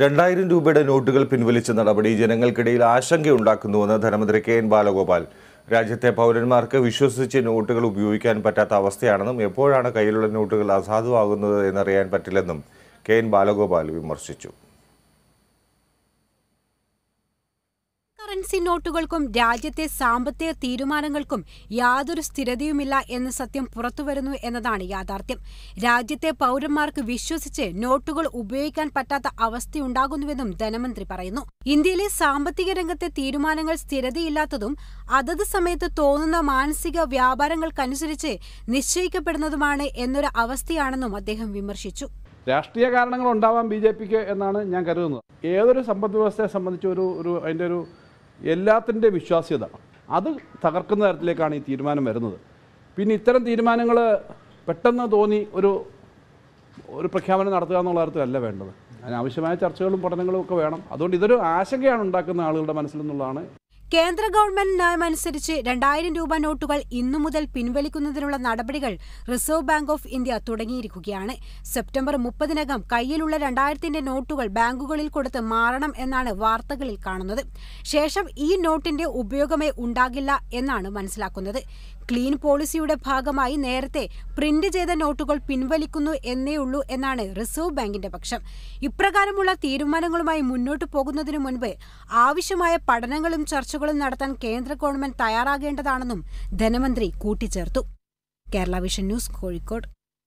രണ്ടായിരം രൂപയുടെ നോട്ടുകൾ പിൻവലിച്ച നടപടി ജനങ്ങൾക്കിടയിൽ ആശങ്കയുണ്ടാക്കുന്നുവെന്ന് ധനമന്ത്രി കെ എൻ ബാലഗോപാൽ. രാജ്യത്തെ പൗരന്മാർക്ക് വിശ്വസിച്ച് നോട്ടുകൾ ഉപയോഗിക്കാൻ പറ്റാത്ത അവസ്ഥയാണെന്നും എപ്പോഴാണ് കയ്യിലുള്ള നോട്ടുകൾ അസാധുവാകുന്നത് എന്നറിയാൻ പറ്റില്ലെന്നും കെ എൻ ബാലഗോപാൽ വിമർശിച്ചു. കറൻസി നോട്ടുകൾക്കും രാജ്യത്തെ സാമ്പത്തിക തീരുമാനങ്ങൾക്കും യാതൊരു സ്ഥിരതയുമില്ല എന്ന സത്യം പുറത്തുവരുന്നു എന്നതാണ് യാഥാർത്ഥ്യം. രാജ്യത്തെ പൗരന്മാർക്ക് വിശ്വസിച്ച് നോട്ടുകൾ ഉപയോഗിക്കാൻ പറ്റാത്ത അവസ്ഥയുണ്ടാകുന്നുവെന്നും ധനമന്ത്രി പറയുന്നു. ഇന്ത്യയിലെ സാമ്പത്തിക രംഗത്തെ തീരുമാനങ്ങൾ സ്ഥിരതയില്ലാത്തതും അതത് സമയത്ത് തോന്നുന്ന മാനസിക വ്യാപാരങ്ങൾക്കനുസരിച്ച് നിശ്ചയിക്കപ്പെടുന്നതുമാണ് എന്നൊരു അവസ്ഥയാണെന്നും അദ്ദേഹം വിമർശിച്ചു. രാഷ്ട്രീയ കാരണങ്ങൾ ഉണ്ടാവാം ബി ജെ പിക്ക് എന്നാണ് ഞാൻ കരുതുന്നത്. ഏതൊരു സമ്പദ് വ്യവസ്ഥയെ സംബന്ധിച്ച് ഒരു ഒരു അതിന്റെ ഒരു എല്ലാത്തിന്റെ വിശ്വാസ്യത. അത് തകർക്കുന്ന തരത്തിലേക്കാണ് ഈ തീരുമാനം വരുന്നത്. പിന്നെ ഇത്തരം തീരുമാനങ്ങൾ പെട്ടെന്ന് തോന്നി ഒരു ഒരു പ്രഖ്യാപനം നടത്തുക എന്നുള്ള തരത്തിലല്ല വേണ്ടത്. അതിനാവശ്യമായ ചർച്ചകളും പഠനങ്ങളും ഒക്കെ വേണം. അതുകൊണ്ട് ഇതൊരു ആശങ്കയാണ് ഉണ്ടാക്കുന്ന ആളുകളുടെ മനസ്സിൽ നിന്നുള്ളതാണ് കേന്ദ്ര ഗവൺമെന്റ് നയമനുസരിച്ച് രണ്ടായിരം രൂപ നോട്ടുകൾ ഇന്നു മുതൽ പിൻവലിക്കുന്നതിനുള്ള നടപടികൾ റിസർവ് ബാങ്ക് ഓഫ് ഇന്ത്യ തുടങ്ങിയിരിക്കുകയാണ്. സെപ്റ്റംബർ മുപ്പതിനകം കയ്യിലുള്ള രണ്ടായിരത്തിന്റെ നോട്ടുകൾ ബാങ്കുകളിൽ കൊടുത്ത് മാറണം എന്നാണ് വാർത്തകളിൽ കാണുന്നത്. ശേഷം ഈ നോട്ടിന്റെ ഉപയോഗമേ ഉണ്ടാകില്ല എന്നാണ് മനസ്സിലാക്കുന്നത്. ക്ലീൻ പോളിസിയുടെ ഭാഗമായി നേരത്തെ പ്രിന്റ് ചെയ്ത നോട്ടുകൾ പിൻവലിക്കുന്നു എന്നേ ഉള്ളൂ എന്നാണ് റിസർവ് ബാങ്കിന്റെ പക്ഷം. ഇപ്രകാരമുള്ള തീരുമാനങ്ങളുമായി മുന്നോട്ടു പോകുന്നതിനു മുൻപ് ആവശ്യമായ പഠനങ്ങളും ചർച്ചകളും നടത്താൻ കേന്ദ്ര ഗവൺമെന്റ് തയ്യാറാകേണ്ടതാണെന്നും ധനമന്ത്രി കൂട്ടിച്ചേർത്തു. Kerala vision news Kozhikode.